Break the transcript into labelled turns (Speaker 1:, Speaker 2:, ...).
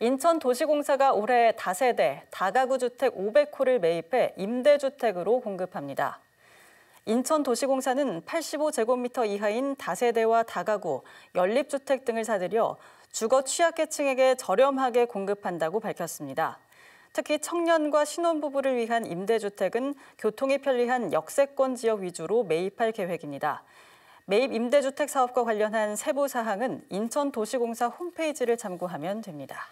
Speaker 1: 인천도시공사가 올해 다세대, 다가구 주택 500호를 매입해 임대주택으로 공급합니다. 인천도시공사는 85제곱미터 이하인 다세대와 다가구, 연립주택 등을 사들여 주거 취약계층에게 저렴하게 공급한다고 밝혔습니다. 특히 청년과 신혼부부를 위한 임대주택은 교통이 편리한 역세권 지역 위주로 매입할 계획입니다. 매입 임대주택 사업과 관련한 세부 사항은 인천도시공사 홈페이지를 참고하면 됩니다.